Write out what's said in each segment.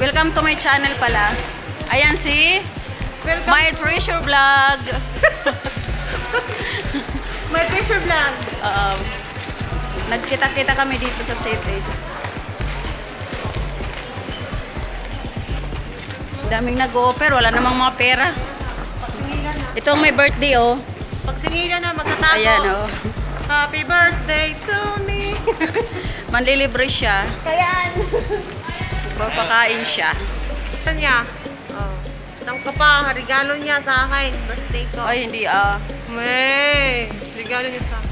Welcome to my channel pala. Ayan si Welcome My Treasure Vlog. my treasure vlog. Um, nagkita-kita kami dito sa city. Daming nag-offer, wala namang mga pera. Pagsingilan na. Ito ang may birthday oh. Pagsingilan na, magtatago. Ayan oh. Happy birthday to me. Manlilibre siya. Kayaan. Papakain siya. Ito niya. Oh. Nang ka pa, regalo niya sa akin. Birthday ko. Ay, hindi ah. May. Regalo niya sa akin.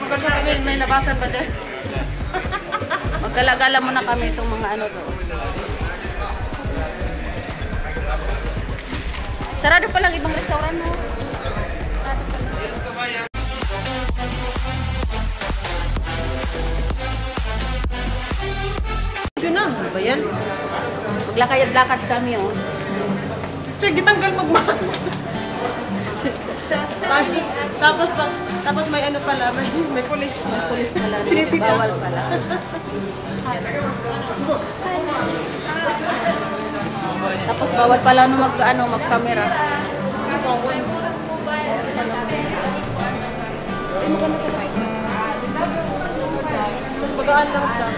Maganda kami, may labasan pa din. Maggalagala muna kami itong mga ano to. Sarado pa lang ibang restaurant mo. Ito na, ano ba yan? Maglakad-lakad kami oh. Sige, tanggal magmask. Tapos pang, tapos may ano pala, may, may pulis. Pulis pala. Sinisita. Bawal pala. Tapos bawal pala no mag ano mag-camera. Magaan lang siya.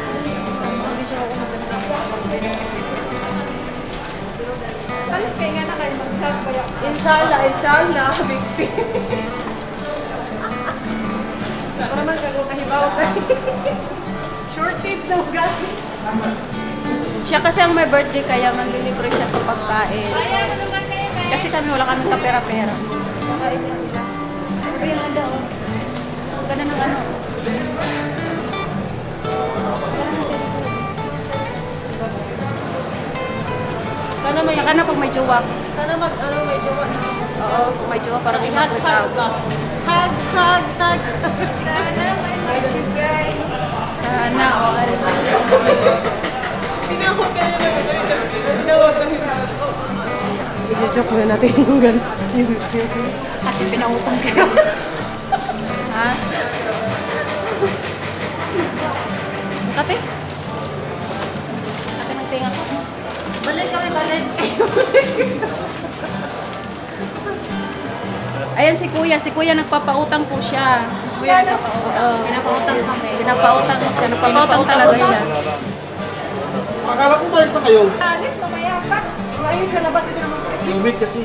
Hindi siya ako maganda. Inshallah, inshallah, big P. Para naman kago kahibaw ka. Shortage sa ugat. Siya kasi ang may birthday kaya manlilibre siya sa pagkain. Kasi kami wala kaming kapera-pera. Ayan ang daw. Ganda ng ano. May, Saka na pag may jowa. sana mag, ano, may jowa. Oo, pag may jowa parang Hug, inapritaw. hug? Hug, hug, hug. Sana all. Tinawag ka naman. Tinawag ka naman. I-joke na natin yung gano'n. Kasi pinautang ka. ha? Kate Ayan si Kuya. Si Kuya nagpapautang po siya. Kuya, nagpapautang. Oo. Pinapautang kami. Pinapautang siya. Nagpapautang talaga siya. Akala ko malis na kayo. Ayun ka na ba? Dito naman. Humid kasi.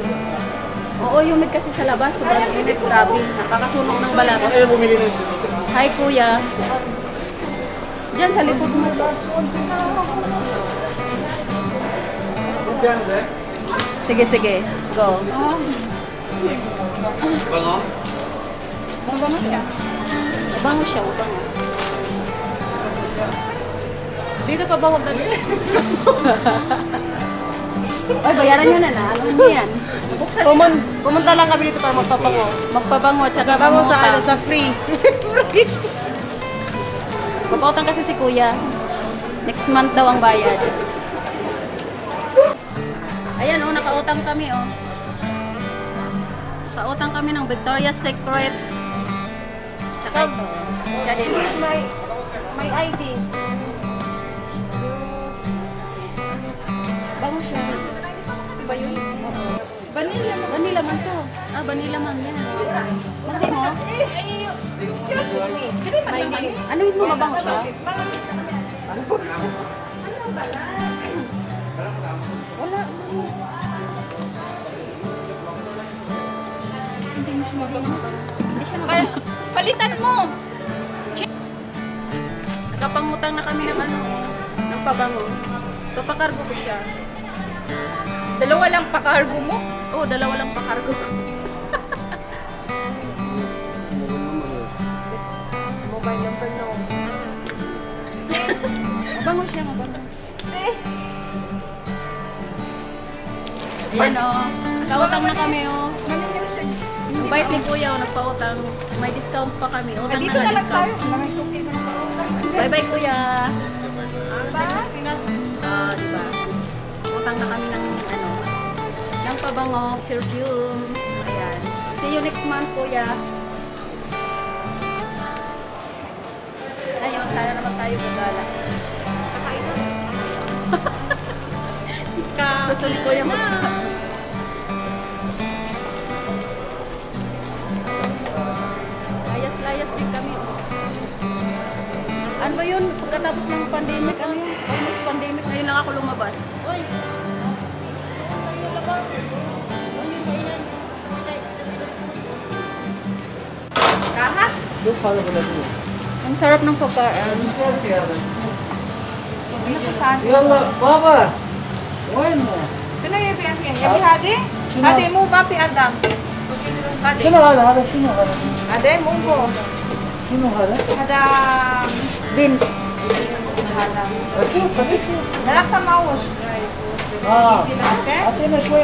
Oo, humid kasi sa labas. Sobrang init. Grabe. Nakakasunog ng balat. Kayo bumili ng stick. Hi, Kuya. Diyan sa likod mo. Sige, sige. Go. Bango? Mabango siya. Mabango siya, mabango. Dito pa ba huwag dali? Ay, bayaran nyo na na. Alam niyo yan. Buksan. Pumun pumunta lang kami dito para magpapango. Magpabango at saka Bango sa ano, sa free. Papautang kasi si Kuya. Next month daw ang bayad. Oh, nakautang kami oh. Nakautang kami ng Victoria's Secret. Tsaka ito. Siya din. This is my, my ID. Bango siya. Iba yun? Vanilla. Vanilla man to. Ah, vanilla man yan. Bakit mo? My name. Ano yun mo mabango siya? Wala. Hindi mo mabango. Hindi siya mabango. Palitan mo! Nakapangutang na kami ng ano, ng pabango. Papakargo ko siya. Dalawa lang pakargo mo. Oo, dalawa lang pakargo ko. Mobile number no. Mabango siya, mabango. Ayan o. Oh. Nakautang na kami o. Oh. Bait ni Kuya, oh, nagpautang. May discount pa kami. Utang Dito na na lang tayo. Mga suki na lang. Bye-bye, Kuya. Bye-bye. Aba? Pinas. Ah, di ba? Utang na kami ng, ano, ng pabango, perfume. Ayan. See you next month, Kuya. Ayun, sana naman tayo magala. Kakain na. Gusto ni Kuya mag- Pagkatapos ng pandemic, ano yun? Almost pandemic, ngayon lang ako lumabas. Kahat? Doon pala ko na doon. Ang sarap ng pagkaan. Yalla, baba! Oy mo! Sino yung piyan piyan? Yabi hadi? Hadi mo ba pi Adam? Hadi. Sino ka na? Hada, sino ka na? Hadi mo ko. Sino? Hada. Vince. Hada. Ako, Ah, na? Ah,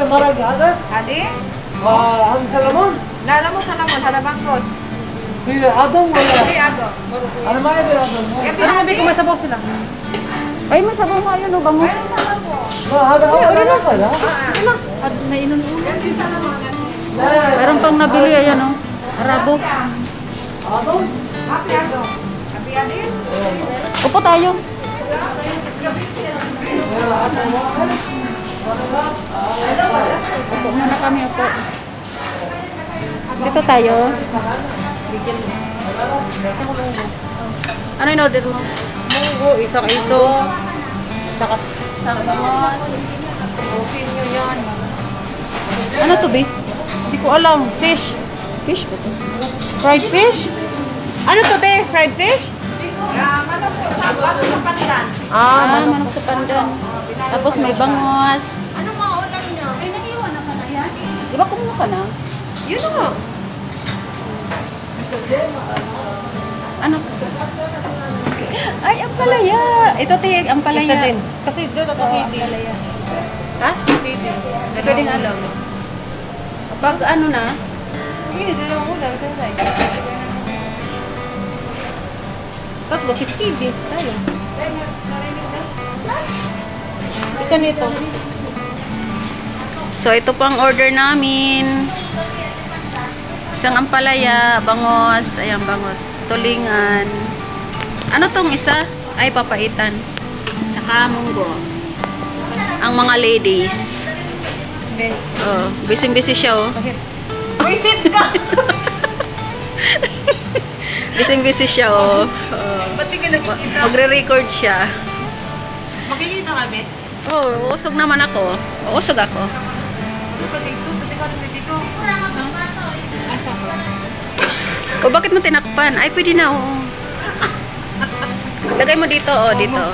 mo ado. Ano ito mo? Ano? Ay, masabaw nga yun, o bangus. Ayun sa lamon. Ma, hada ako wala pala. At nainom ulo. Yabi sa lamon. Meron pang nabili, ayan o. Arabo. Adong? Api ado. Api hadi? Upo tayo. Upo muna kami, upo. Dito tayo. Ano in order mo? Munggo, isa ka ito. Saka Sa bangos. open nyo yan. Ano to, be? Hindi ko alam. Fish. Fish ba to? Fried fish? Ano to, te? Fried fish? Ah, ano? Sa bago sa pandan. Ah, Ah, manok. manok sa pandan. Tapos may bangos. Ano mga ulam niyo? Ay, naiwan na pala yan. Di ba kumuha ka na? Yun na nga. Ano? Ay, ang palaya. Ito, te, ang palaya. Isa din. Kasi doon ako oh, ang palaya. Ha? Hindi. Hindi pwedeng alam. Pag ano na, Hindi, dalawang ulam. Saan Tatlo, 60. di. Tayo. Isa nito. So, ito po ang order namin. Isang ampalaya, bangos, ayan bangos, tulingan. Ano tong isa? Ay, papaitan. Tsaka munggo. Ang mga ladies. Oh, busy-busy siya oh. Bakit? Visit ka! Busy-busy siya oh. oh. Ba't di ka nakikita? Magre-record siya. Makikita kami? Oh, uusog naman ako. Uusog ako. Ano ka dito? Ba't di ka rin dito? Asa ka? O bakit mo tinakpan? Ay, pwede na, oo. Lagay mo dito, oh, dito.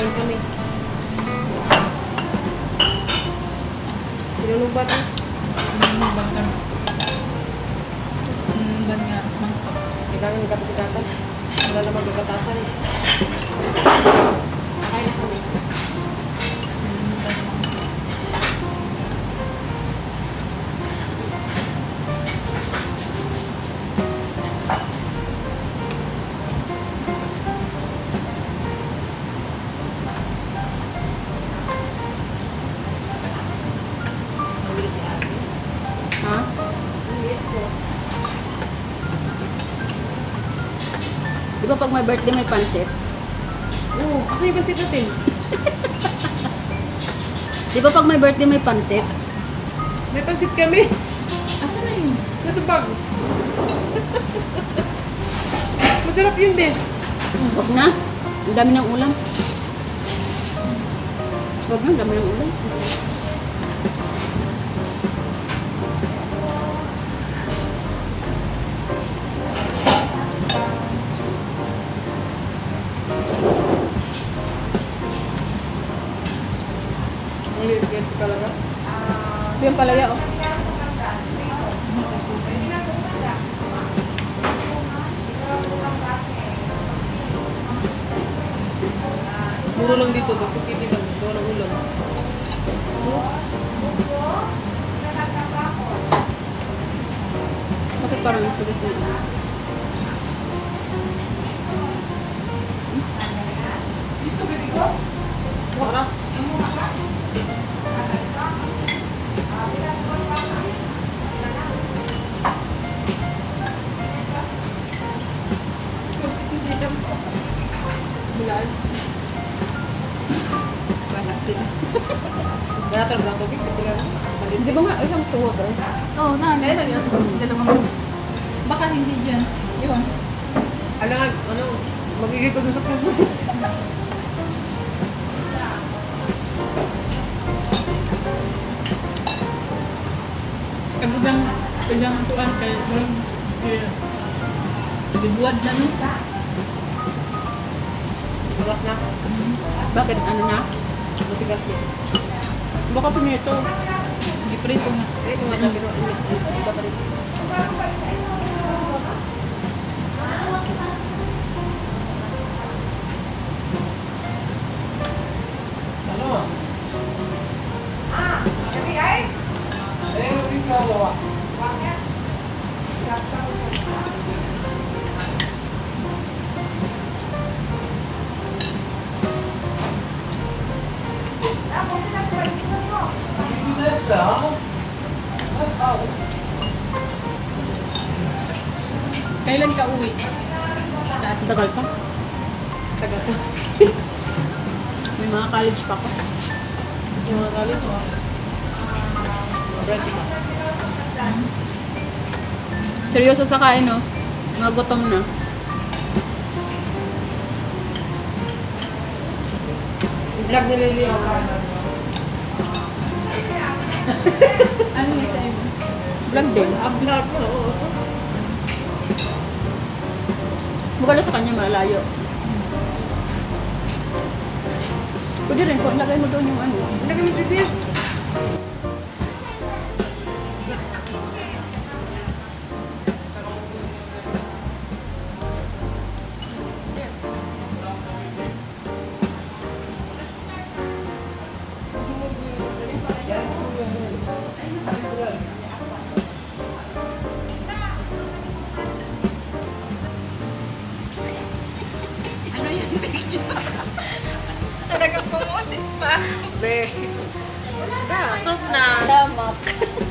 Kain kami. Sinulumban eh. Kailangan ng kapasikatan. Wala namang gagatasan eh. Ba pag may birthday may pansit? Oo, kasi yung pansit natin. Di ba pag may birthday may pansit? May pansit kami. Asa na yun? Nasa bag. Masarap yun. Hmm, Huwag na. Ang dami ng ulam. Huwag na, ang dami ng ulam. Muro lang dito. Bakit hindi man? Gawa ng ulam. Bakit parang ito kasi? Wala. Bulan. Alangan, ano, magiging ko sa puso. Kamugang, kamugang tuan kay Doon. Dibuwad na. Bukas na. Bakit ano na? Matigas yun. Baka po niyo Kailan ka uwi? Dati. Tagal pa. Tagal pa. May mga college pa ko. Yung mga mo. Mga bread pa. Seryoso sa kain, no? Mga gutom na. I-vlog ni Lily ako. Ano nga sa iyo? Vlog din. Ah, vlog mo, Bukala sa kanya malayo. Pwede rin po, lagay mo doon yung ano. Lagay mo bibir. Talagang pumusit pa. Be. Soup na. Salamat.